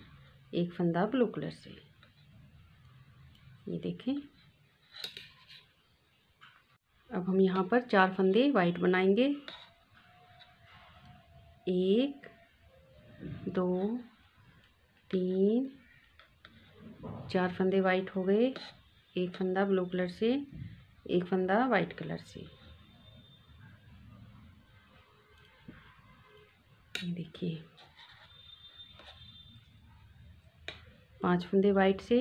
एक फंदा ब्लू कलर से। ये देखें। अब हम यहाँ पर चार फंदे वाइट बनाएँगे। एक, दो, तीन, चार फंदे वाइट हो गए। एक फंदा ब्लू कलर से, एक फंदा वाइट कलर से। देखिए। पाँच फंदे वाइट से,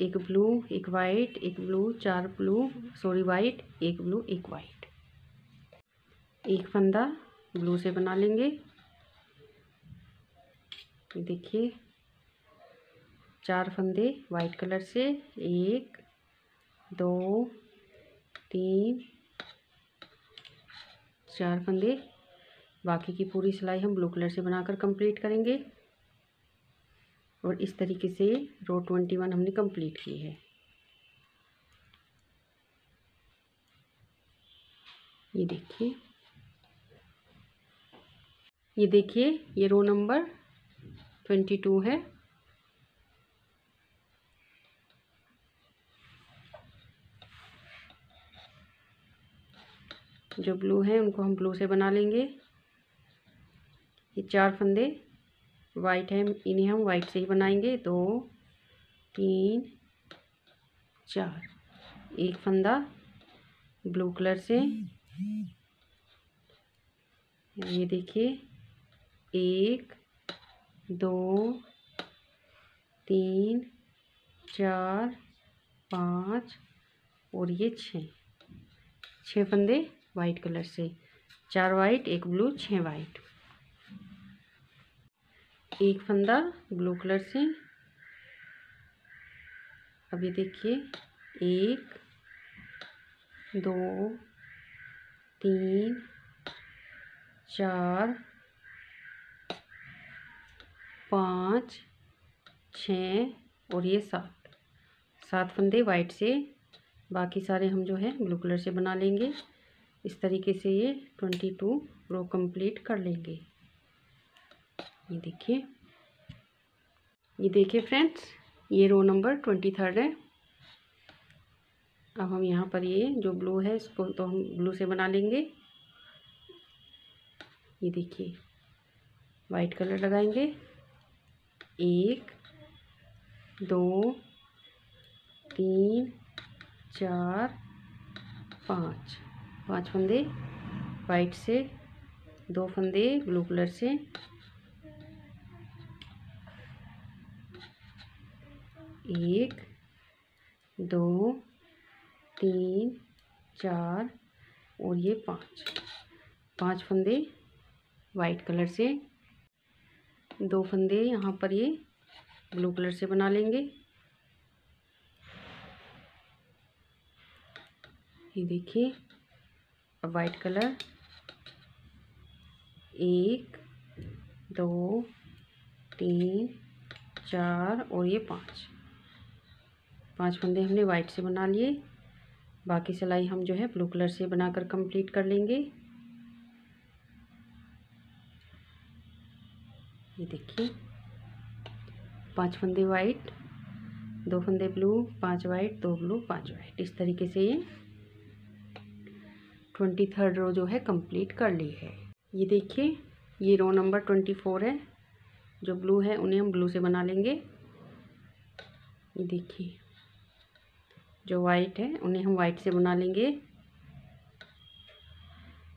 एक ब्लू एक वाइट एक ब्लू चार ब्लू सॉरी वाइट एक ब्लू एक वाइट एक फंदा ब्लू से बना लेंगे। देखिए, चार फंदे वाइट कलर से, एक, दो, तीन, चार फंदे बाकी की पूरी सिलाई हम ब्लू कलर से बनाकर कंप्लीट करेंगे। और इस तरीके से रो ट्वेंटी वन हमने कंप्लीट की है। ये देखिए। ये देखिए, ये रो नंबर ट्वेंटी टू है। जो ब्लू है, उनको हम ब्लू से बना लेंगे। ये चार फंदे वाइट है, इन्हें हम वाइट से ही बनाएँगे, दो, तीन, चार। एक फंदा ब्लू कलर से। ये देखिए, एक, दो, तीन, चार, पाँच और ये छः। छः फंदे वाइट कलर से। चार वाइट एक ब्लू छः वाइट एक फंदा ब्लू कलर से। अभी देखिए, एक, दो, तीन, चार, पाँच, छ और ये सात। सात फंदे वाइट से, बाकी सारे हम जो है ब्लू कलर से बना लेंगे। इस तरीके से ये ट्वेंटी टू रो कंप्लीट कर लेंगे। ये देखिए। ये देखिए फ्रेंड्स, ये रो नंबर ट्वेंटी थर्ड है। अब हम यहाँ पर ये जो ब्लू है, इसको तो हम ब्लू से बना लेंगे। ये देखिए वाइट कलर लगाएँगे। एक, दो, तीन, चार, पाँच। पाँच फंदे वाइट से, दो फंदे ब्लू कलर से। एक, दो, तीन, चार और ये पाँच। पाँच फंदे वाइट कलर से। दो फंदे यहाँ पर ये ब्लू कलर से बना लेंगे। ये देखिए, अब वाइट कलर। एक, दो, तीन, चार और ये पाँच। पाँच फंदे हमने वाइट से बना लिए। बाकी सिलाई हम जो है ब्लू कलर से बनाकर कंप्लीट कर लेंगे। ये देखिए, पाँच फंदे वाइट दो फंदे ब्लू पाँच वाइट दो ब्लू पाँच वाइट इस तरीके से ये ट्वेंटी थर्ड रो जो है कंप्लीट कर ली है। ये देखिए, ये रो नंबर ट्वेंटी फोर है। जो ब्लू है, उन्हें हम ब्लू से बना लेंगे। ये देखिए जो वाइट है, उन्हें हम वाइट से बना लेंगे।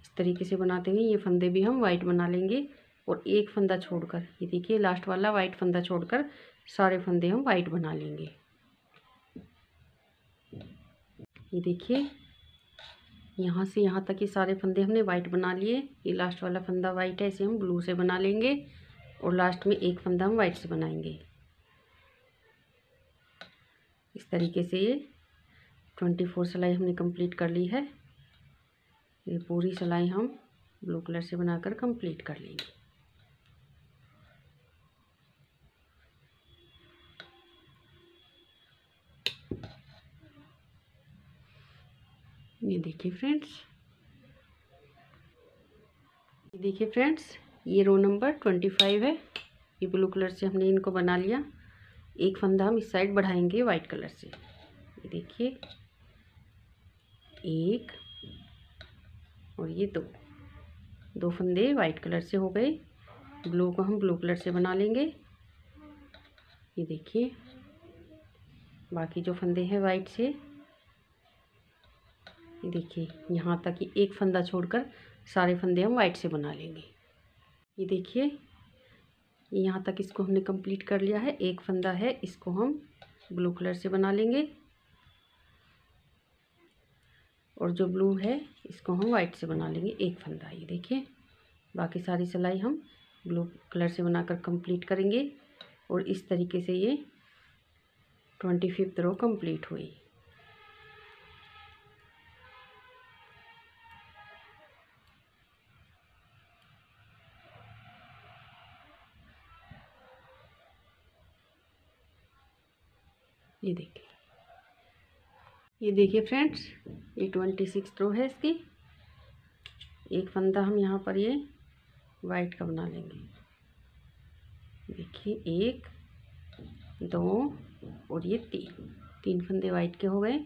इस तरीके से बनाते हुए ये फंदे भी हम वाइट बना लेंगे और एक फंदा छोड़कर, ये देखिए लास्ट वाला वाइट फंदा छोड़कर सारे फंदे हम वाइट बना लेंगे। ये देखिए, यहाँ से यहाँ तक ये सारे फंदे हमने वाइट बना लिए। ये लास्ट वाला फंदा वाइट है, इसे हम ब्लू से बना लेंगे और लास्ट में एक फंदा हम वाइट से बनाएँगे। इस तरीके से ये ट्वेंटी फोर सिलाई हमने कंप्लीट कर ली है। ये पूरी सिलाई हम ब्लू कलर से बनाकर कंप्लीट कर लेंगे। ये देखिए फ्रेंड्स। ये देखिए फ्रेंड्स, ये रो नंबर ट्वेंटी फाइव है। ये ब्लू कलर से हमने इनको बना लिया। एक फंदा हम इस साइड बढ़ाएँगे वाइट कलर से। ये देखिए। एक और ये दो। दो फंदे वाइट कलर से हो गए। ब्लू को हम ब्लू कलर से बना लेंगे। ये देखिए। बाकी जो फंदे हैं वाइट से, ये देखिए, यहाँ तक ही एक फंदा छोड़कर सारे फंदे हम वाइट से बना लेंगे। ये देखिए, यहाँ तक इसको हमने कंप्लीट कर लिया है। एक फंदा है, इसको हम ब्लू कलर से बना लेंगे। और जो ब्लू है, इसको हम वाइट से बना लेंगे एक फंदा ये देखिए, बाकी सारी सिलाई हम ब्लू कलर से बनाकर कंप्लीट करेंगे और इस तरीके से ये ट्वेंटी फिफ्थ रो कंप्लीट हुई। ये देखिए। ये देखिए फ्रेंड्स, ये ट्वेंटी सिक्स रो है इसकी। एक फंदा हम यहाँ पर ये वाइट का बना लेंगे। देखिए, एक, दो और ये तीन। तीन फंदे वाइट के हो गए।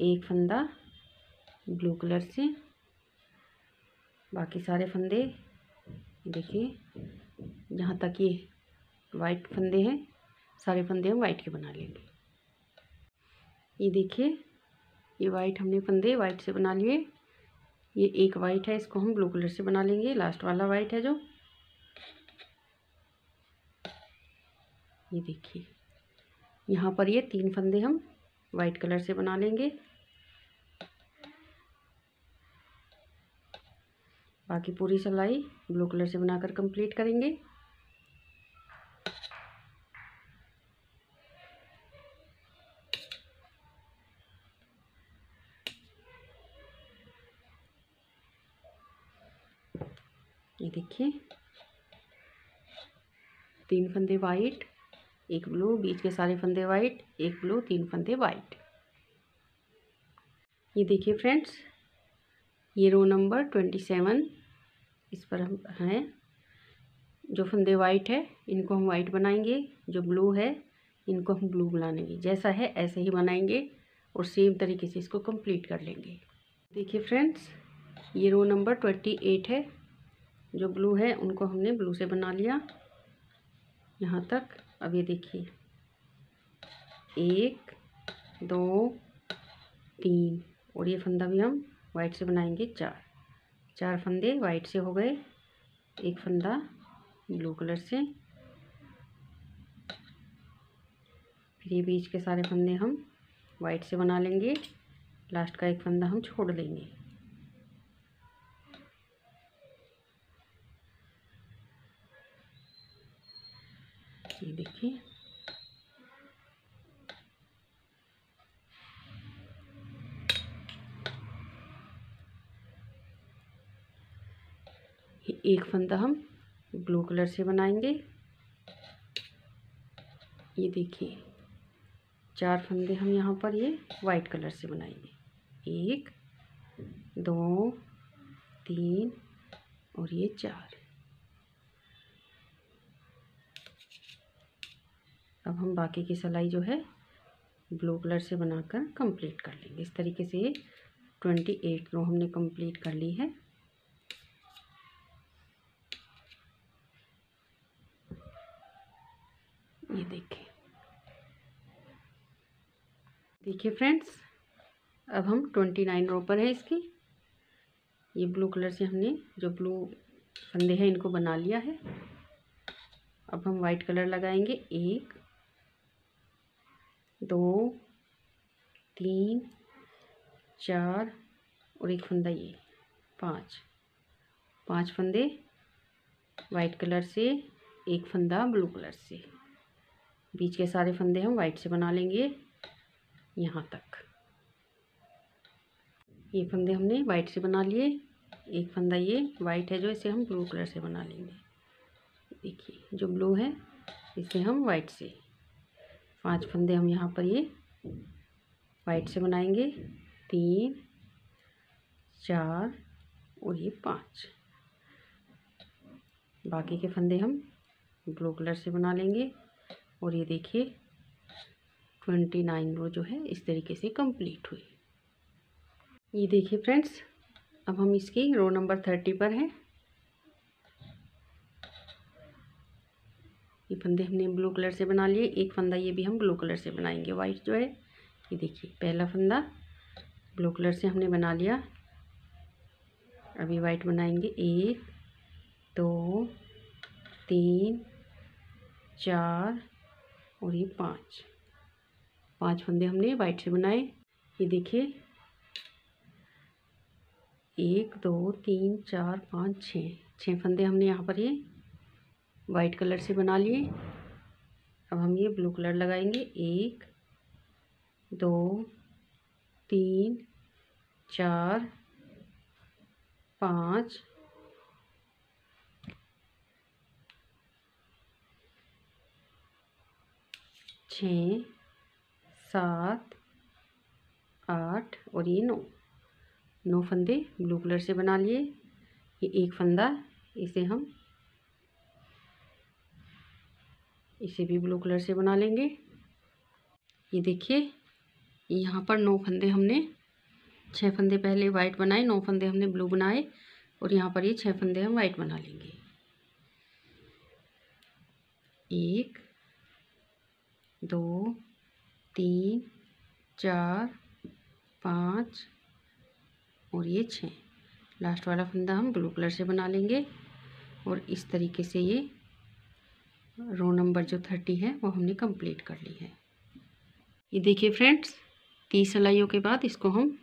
एक फंदा ब्लू कलर से। बाकी सारे फंदे, देखिए, जहाँ तक ये वाइट फंदे हैं, सारे फंदे हम वाइट के बना लेंगे। ये देखिए, ये वाइट हमने फंदे वाइट से बना लिए। ये एक वाइट है, इसको हम ब्लू कलर से बना लेंगे। लास्ट वाला वाइट है जो। ये देखिए। यहाँ पर ये तीन फंदे हम वाइट कलर से बना लेंगे। बाकी पूरी सिलाई ब्लू कलर से बनाकर कंप्लीट करेंगे ये देखिए। तीन फंदे वाइट एक ब्लू बीच के सारे फंदे वाइट एक ब्लू तीन फंदे वाइट ये देखिए फ्रेंड्स ये रो नंबर ट्वेंटी सेवन इस पर हम हैं। जो फंदे वाइट है, इनको हम वाइट बनाएँगे। जो ब्लू है, इनको हम ब्लू बनाएँगे। जैसा है, ऐसे ही बनाएँगे और सेम तरीके से इसको कंप्लीट कर लेंगे। देखिए फ्रेंड्स ये रो नंबर ट्वेंटी एट है। जो ब्लू है, उनको हमने ब्लू से बना लिया। यहाँ तक, अब ये देखिए। एक, दो, तीन। और ये फंदा भी हम वाइट से बनाएँगे, चार। चार फंदे वाइट से हो गए। एक फंदा ब्लू कलर से। फिर ये बीच के सारे फंदे हम वाइट से बना लेंगे। लास्ट का एक फंदा हम छोड़ देंगे। ये देखिए। एक फंदा हम ब्लू कलर से बनाएँगे। ये देखिए, चार फंदे हम यहाँ पर ये वाइट कलर से बनाएँगे। एक, दो, तीन और ये चार। अब हम बाकी की सिलाई जो है, ब्लू कलर से बनाकर कंप्लीट कर लेंगे। इस तरीके से ये ट्वेंटी एट रो हमने कंप्लीट कर ली है। ये देखिए देखिए फ्रेंड्स अब हम ट्वेंटी नाइन रो पर है इसकी। ये ब्लू कलर से हमने जो ब्लू फंदे हैं इनको बना लिया है। अब हम वाइट कलर लगाएँगे। एक दो, तीन, चार और एक फंदा ये, पाँच। पाँच फंदे वाइट कलर से, एक फंदा ब्लू कलर से। बीच के सारे फंदे हम वाइट से बना लेंगे यहाँ तक। ये फंदे हमने वाइट से बना लिए, एक फंदा ये वाइट है जो इसे हम ब्लू कलर से बना लेंगे। देखिए, जो ब्लू है, इसे हम वाइट से पाँच फंदे हम यहाँ पर ये वाइट से बनाएँगे। तीन, चार और ये पाँच। बाकी के फंदे हम ब्लू कलर से बना लेंगे और ये देखिए ट्वेंटी नाइन रो जो है इस तरीके से कंप्लीट हुई। ये देखिए फ्रेंड्स अब हम इसकी रो नंबर थर्टी पर हैं। ये फंदे हमने ब्लू कलर से बना लिए। एक फंदा ये भी हम ब्लू कलर से बनाएँगे। वाइट जो है, ये देखिए, पहला फंदा ब्लू कलर से हमने बना लिया। अभी वाइट बनाएँगे। एक, दो, तीन, चार और ये पाँच। पाँच फंदे हमने वाइट से बनाए। ये देखिए, एक, दो, तीन, चार, पाँच, छः। छः फंदे हमने यहाँ पर ये वाइट कलर से बना लिए। अब हम ये ब्लू कलर लगाएँगे। एक, दो, तीन, चार, पाँच। छ, सात, आठ और ये नौ। नौ फंदे ब्लू कलर से बना लिए। ये एक फंदा इसे हम इसे भी ब्लू कलर से बना लेंगे। ये देखिए, यहाँ पर नौ फंदे हमने छः फंदे पहले वाइट बनाए, नौ फंदे हमने ब्लू बनाए और यहाँ पर ये छः फंदे हम वाइट बना लेंगे। एक, दो, तीन, चार, पाँच और ये छः लास्ट वाला फंदा हम ब्लू कलर से बना लेंगे और इस तरीके से ये रो नंबर जो थर्टी है, वो हमने कंप्लीट कर ली है। ये देखिए फ्रेंड्स तीस सिलाइयों के बाद इसको हम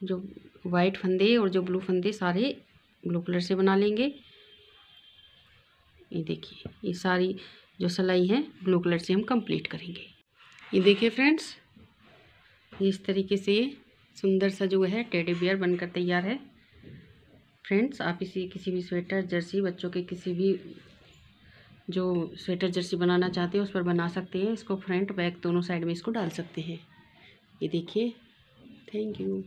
जो वाइट फंदे और जो ब्लू फंदे सारे ब्लू कलर से बना लेंगे। ये देखिए, ये सारी जो सिलाई है ब्लू कलर से हम कंप्लीट करेंगे। ये देखिए फ्रेंड्स इस तरीके से सुंदर सा जो है टेडी बियर बनकर तैयार है। फ्रेंड्स आप इसी किसी भी स्वेटर जर्सी बच्चों के किसी भी जो स्वेटर जर्सी बनाना चाहते हैं, उस पर बना सकते हैं। इसको फ्रंट बैक दोनों साइड में इसको डाल सकते हैं। ये देखिए। Thank you